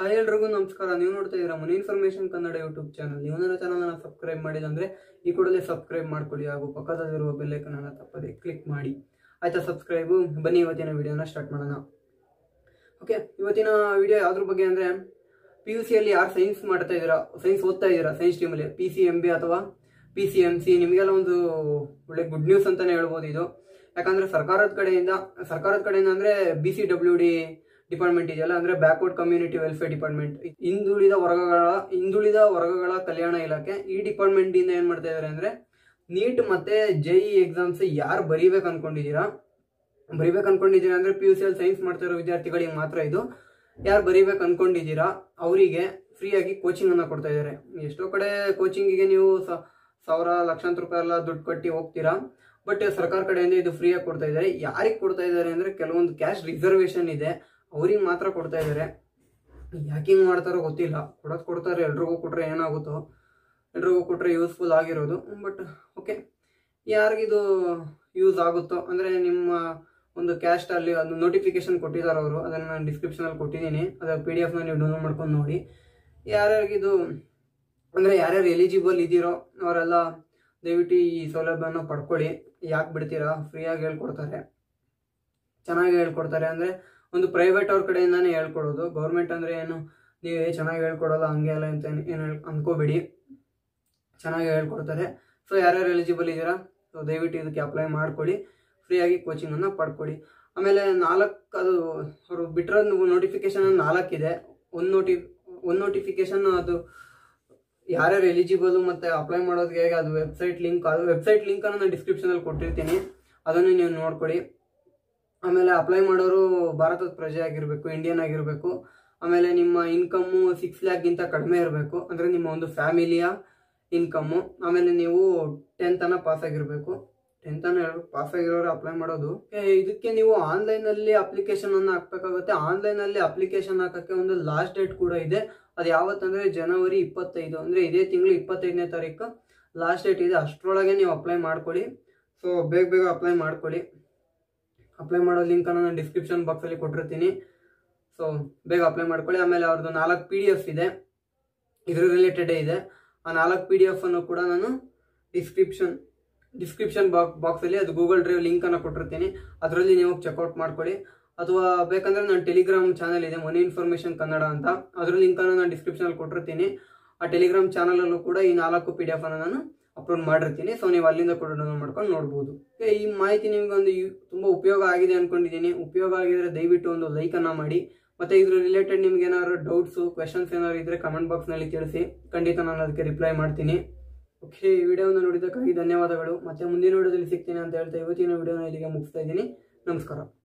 Hi ಎಲ್ರಿಗೂ ನಮಸ್ಕಾರ. ನೀವು ನೋಡ್ತಾ ಇದ್ದೀರಾ money information Kannada YouTube channel. ನೀವು ನನ್ನ ಚಾನಲ್ನ ಸಬ್ಸ್ಕ್ರೈಬ್ ಮಾಡಿದಂದ್ರೆ ಈ ಕೂಡಲೇ ಸಬ್ಸ್ಕ್ರೈಬ್ ಮಾಡ್ಕೊಳ್ಳಿ ಹಾಗೂ ಪಕ್ಕದಲ್ಲಿರುವ ಬೆಲ್ಲೈಕನ್ನ ತಪ್ಪದೆ ಕ್ಲಿಕ್ ಮಾಡಿ. ಆಯ್ತಾ ಸಬ್ಸ್ಕ್ರೈಬು ಬನ್ನಿ, ಇವತ್ತಿನ ವಿಡಿಯೋನ ಸ್ಟಾರ್ಟ್ ಮಾಡೋಣ. ಓಕೆ ಇವತ್ತಿನ ವಿಡಿಯೋ ಯಾವ್ದ್ರ ಬಗ್ಗೆ ಅಂದರೆ ಪಿ ಯು ಸಿಯಲ್ಲಿ ಯಾರು ಸೈನ್ಸ್ ಮಾಡ್ತಾ ಇದ್ದೀರಾ ಸೈನ್ಸ್ ಓದ್ತಾ ಇದ್ದೀರಾ ಸೈನ್ಸ್ ಟೀಮಲ್ಲಿ ಪಿ ಸಿ ಎಂ ಬಿ ಅಥವಾ ಪಿ ಸಿ ಎಂ ಸಿ ನಿಮಗೆಲ್ಲ ಒಂದು ಒಳ್ಳೆ ಗುಡ್ ನ್ಯೂಸ್ ಅಂತಲೇ ಹೇಳ್ಬೋದು ಇದು. ಯಾಕಂದರೆ ಸರ್ಕಾರದ ಕಡೆಯಿಂದ ಸರ್ಕಾರದ ಕಡೆಯಿಂದ ಅಂದರೆ B C W D department ಇದೆಯಲ್ಲ, ಅಂದ್ರೆ ಬ್ಯಾಕ್ವರ್ಡ್ ಕಮ್ಯುನಿಟಿ ವೆಲ್ಫೇರ್ ಡಿಪಾರ್ಟ್ಮೆಂಟ್ ಹಿಂದುಳಿದ ವರ್ಗಗಳ ಹಿಂದುಳಿದ ವರ್ಗಗಳ ಕಲ್ಯಾಣ ಇಲಾಖೆ ಈ ಡಿಪಾರ್ಟ್ಮೆಂಟ್ ಇಂದ ಏನು ಮಾಡ್ತಾ ಇದಾರೆ ಅಂದ್ರೆ ನೀಟ್ ಮತ್ತೆ ಜೆ ಎಕ್ಸಾಮ್ಸ್ ಯಾರು ಬರೀಬೇಕು ಅನ್ಕೊಂಡಿದ್ದೀರಾ ಬರಿಬೇಕು ಅನ್ಕೊಂಡಿದ್ದೀರಾ ಅಂದ್ರೆ P U C L science ಮಾಡ್ತಾ ಇರೋ ವಿದ್ಯಾರ್ಥಿಗಳಿಗೆ ಮಾತ್ರ ಇದು. ಯಾರು ಬರಿಬೇಕು ಅನ್ಕೊಂಡಿದ್ದೀರಾ ಅವರಿಗೆ ಫ್ರೀಯಾಗಿ ಕೋಚಿಂಗ್ ಅನ್ನ ಕೊಡ್ತಾ ಇದ್ದಾರೆ ಎಷ್ಟೋ ಕಡೆ ಕೋಚಿಂಗಿಗೆ ನೀವು ಸಾವಿರ, ಲಕ್ಷಾಂತರ ರೂಪಾಯಿ ಎಲ್ಲ ದುಡ್ಡು ಕಟ್ಟಿ ಹೋಗ್ತೀರಾ? ಬಟ್ ಸರ್ಕಾರ ಕಡೆಯಿಂದ ಇದು ಫ್ರೀಯಾಗಿ ಕೊಡ್ತಾ ಇದ್ದಾರೆ ಯಾರಿಗೆ ಕೊಡ್ತಾ ಇದ್ದಾರೆ ಅಂದ್ರೆ ಕೆಲವೊಂದು ಕ್ಯಾಶ್ ರಿಸರ್ವೇಶನ್ ಇದೆ. ಅವ್ರಿಗೆ ಮಾತ್ರ ಕೊಡ್ತಾ ಇದ್ದಾರೆ ಯಾಕೆ ಹಿಂಗೆ ಮಾಡ್ತಾರೋ ಗೊತ್ತಿಲ್ಲ. ಕೊಡೋದು ಕೊಡ್ತಾರೆ, ಎಲ್ರಿಗೂ ಕೊಟ್ರೆ ಏನಾಗುತ್ತೋ, ಎಲ್ರಿಗೂ ಕೊಟ್ರೆ ಯೂಸ್ಫುಲ್ ಆಗಿರೋದು. ಬಟ್ ಓಕೆ ಯಾರಿಗಿದು ಯೂಸ್ ಆಗುತ್ತೋ, ಅಂದರೆ ನಿಮ್ಮ ಒಂದು ಕ್ಯಾಸ್ಟ್ ಅಲ್ಲಿ ಒಂದು ನೋಟಿಫಿಕೇಶನ್ ಕೊಟ್ಟಿದ್ದಾರೆ ಅವರು, ಅದನ್ನು ನಾನು ಡಿಸ್ಕ್ರಿಪ್ಷನಲ್ಲಿ ಕೊಟ್ಟಿದ್ದೀನಿ. ಅದರ ಪಿ ಡಿ ಎಫ್ನ ನೀವು ಡೌನ್ಲೋಡ್ ಮಾಡ್ಕೊಂಡು ನೋಡಿ. ಯಾರ್ಯಾರಿಗಿದು, ಅಂದರೆ ಯಾರ್ಯಾರು ಎಲಿಜಿಬಲ್ ಇದ್ದೀರೋ, ಅವರೆಲ್ಲ ದಯವಿಟ್ಟು ಈ ಸೌಲಭ್ಯನ ಪಡ್ಕೊಳ್ಳಿ. ಯಾಕೆ ಬಿಡ್ತೀರಾ? ಫ್ರೀಯಾಗಿ ಹೇಳ್ಕೊಡ್ತಾರೆ. ಚೆನ್ನಾಗಿ ಹೇಳ್ಕೊಡ್ತಾರೆ. ಅಂದರೆ ಒಂದು ಪ್ರೈವೇಟ್ ಅವ್ರ ಕಡೆಯಿಂದಾನೇ ಹೇಳ್ಕೊಡೋದು. ಗೌರ್ಮೆಂಟ್ ಅಂದರೆ ಏನು, ನೀವೇ ಚೆನ್ನಾಗಿ ಹೇಳ್ಕೊಡೋಲ್ಲ, ಹಂಗೆ ಅಲ್ಲ ಅಂತ ಏನು ಅನ್ಕೋಬೇಡಿ. ಚೆನ್ನಾಗಿ ಹೇಳ್ಕೊಡ್ತಾರೆ. ಸೊ ಯಾರ್ಯಾರು ಎಲಿಜಿಬಲ್ ಇದ್ದೀರಾ ಸೊ ದಯವಿಟ್ಟು ಇದಕ್ಕೆ ಅಪ್ಲೈ ಮಾಡ್ಕೊಳ್ಳಿ ಫ್ರೀಯಾಗಿ ಕೋಚಿಂಗನ್ನು ಪಡ್ಕೊಳ್ಳಿ ಆಮೇಲೆ ನಾಲ್ಕು ಅದು ಅವರು ಬಿಟ್ಟಿರೋ ನೋಟಿಫಿಕೇಶನ್ ನಾಲ್ಕಿದೆ ಒಂದು ನೋಟಿ ಒಂದು ನೋಟಿಫಿಕೇಶನ್ ಅದು ಯಾರ್ಯಾರು ಎಲಿಜಿಬಲ್ ಮತ್ತು ಅಪ್ಲೈ ಮಾಡೋದಕ್ಕೆ ಹೇಗೆ ಅದು ವೆಬ್ಸೈಟ್ ಲಿಂಕ್ ಅದು ವೆಬ್ಸೈಟ್ ಲಿಂಕನ್ನು ನಾನು ಡಿಸ್ಕ್ರಿಪ್ಷನಲ್ಲಿ ಕೊಟ್ಟಿರ್ತೀನಿ. ಅದನ್ನು ನೀವು ನೋಡ್ಕೊಳ್ಳಿ ಆಮೇಲೆ ಅಪ್ಲೈ ಮಾಡೋರು ಭಾರತದ ಪ್ರಜೆ ಆಗಿರಬೇಕು ಇಂಡಿಯನ್ ಆಗಿರಬೇಕು. ಆಮೇಲೆ ನಿಮ್ಮ ಇನ್ಕಮ್ಮು ಸಿಕ್ಸ್ ಲ್ಯಾಕ್ಗಿಂತ ಕಡಿಮೆ ಇರಬೇಕು. ಅಂದರೆ ನಿಮ್ಮ ಒಂದು ಫ್ಯಾಮಿಲಿಯ ಇನ್ಕಮ್ಮು ಆಮೇಲೆ ನೀವು ಟೆಂತನ ಪಾಸ್ ಆಗಿರಬೇಕು. ಟೆಂತನ್ನು ಪಾಸ್ ಆಗಿರೋರು ಅಪ್ಲೈ ಮಾಡೋದು. ಇದಕ್ಕೆ ನೀವು ಆನ್ಲೈನಲ್ಲಿ ಅಪ್ಲಿಕೇಶನನ್ನು ಹಾಕಬೇಕಾಗುತ್ತೆ. ಆನ್ಲೈನಲ್ಲಿ ಅಪ್ಲಿಕೇಶನ್ ಹಾಕೋಕ್ಕೆ ಒಂದು ಲಾಸ್ಟ್ ಡೇಟ್ ಕೂಡ ಇದೆ. ಅದು ಯಾವತ್ತಂದರೆ ಜನವರಿ ಇಪ್ಪತ್ತೈದು. ಅಂದರೆ ಇದೇ ತಿಂಗಳು ಇಪ್ಪತ್ತೈದನೇ ತಾರೀಕು. ಲಾಸ್ಟ್ ಡೇಟ್ ಇದೆ. ಅಷ್ಟರೊಳಗೆ ನೀವು ಅಪ್ಲೈ ಮಾಡ್ಕೊಳ್ಳಿ. ಸೊ ಬೇಗ ಬೇಗ ಅಪ್ಲೈ ಮಾಡ್ಕೊಳ್ಳಿ. ಅಪ್ಲೈ ಮಾಡೋ ಲಿಂಕನ್ನು ನಾನು ಡಿಸ್ಕ್ರಿಪ್ಷನ್ ಬಾಕ್ಸಲ್ಲಿ ಕೊಟ್ಟಿರ್ತೀನಿ. ಸೊ ಬೇಗ ಅಪ್ಲೈ ಮಾಡ್ಕೊಳ್ಳಿ. ಆಮೇಲೆ ಅವ್ರದ್ದು ನಾಲ್ಕು ಪಿ ಡಿ ಎಫ್ ಇದೆ. ಇದ್ರ ರಿಲೇಟೆಡೇ ಇದೆ. ಆ ನಾಲ್ಕು ಪಿ ಡಿ ಎಫ್ ಅನ್ನು ಕೂಡ ನಾನು ಡಿಸ್ಕ್ರಿಪ್ಷನ್ ಡಿಸ್ಕ್ರಿಪ್ಷನ್ ಬಾಕ್ ಬಾಕ್ಸಲ್ಲಿ ಅದು ಗೂಗಲ್ ಡ್ರೈವ್ ಲಿಂಕನ್ನು ಕೊಟ್ಟಿರ್ತೀನಿ. ಅದರಲ್ಲಿ ನೀವು ಚೆಕ್ಔಟ್ ಮಾಡ್ಕೊಳ್ಳಿ. ಅಥವಾ ಬೇಕಂದ್ರೆ ನಾನು ಟೆಲಿಗ್ರಾಮ್ ಚಾನಲ್ ಇದೆ ಮನಿ ಇನ್ಫಾರ್ಮೇಷನ್ ಕನ್ನಡ ಅಂತ. ಅದ್ರ ಲಿಂಕನ್ನು ನಾನು ಡಿಸ್ಕ್ರಿಪ್ಷನಲ್ಲಿ ಕೊಟ್ಟಿರ್ತೀನಿ. ಆ ಟೆಲಿಗ್ರಾಮ್ ಚಾನಲಲ್ಲೂ ಕೂಡ ಈ ನಾಲ್ಕು ಪಿ ಡಿ ಎಫ್ ಅನ್ನು ನಾನು ಅಪ್ಲೋಡ್ ಮಾಡಿರ್ತೀನಿ. ಸೊ ನೀವು ಅಲ್ಲಿಂದ ಕೂಡ ಡೌನ್ಲೋಡ್ ಮಾಡ್ಕೊಂಡು ನೋಡ್ಬೋದು. ಈ ಮಾಹಿತಿ ನಿಮ್ಗೆ ಒಂದು ತುಂಬ ಉಪಯೋಗ ಆಗಿದೆ ಅಂದ್ಕೊಂಡಿದ್ದೀನಿ ಉಪಯೋಗ ಆಗಿದ್ರೆ ದಯವಿಟ್ಟು ಒಂದು ಲೈಕನ್ನು ಮಾಡಿ. ಮತ್ತೆ ಇದ್ರ ರಿಲೇಟೆಡ್ ನಿಮ್ಗೆ ಏನಾದ್ರು ಡೌಟ್ಸು ಕ್ವೆಶನ್ಸ್ ಏನಾದ್ರು ಇದ್ರೆ ಕಮೆಂಟ್ ಬಾಕ್ಸ್ನಲ್ಲಿ ತಿಳಿಸಿ. ಖಂಡಿತ ನಾನು ಅದಕ್ಕೆ ರಿಪ್ಲೈ ಮಾಡ್ತೀನಿ. ಓಕೆ ಈ ವಿಡಿಯೋನ ನೋಡಿದ್ದಕ್ಕಾಗಿ ಧನ್ಯವಾದಗಳು. ಮತ್ತೆ ಮುಂದಿನ ವಿಡಿಯೋದಲ್ಲಿ ಸಿಗ್ತೀನಿ ಅಂತ ಹೇಳ್ತಾ ಇವತ್ತಿನ ವಿಡಿಯೋನ ಇಲ್ಲಿಗೆ ಮುಗಿಸ್ತಾ ಇದ್ದೀನಿ. ನಮಸ್ಕಾರ.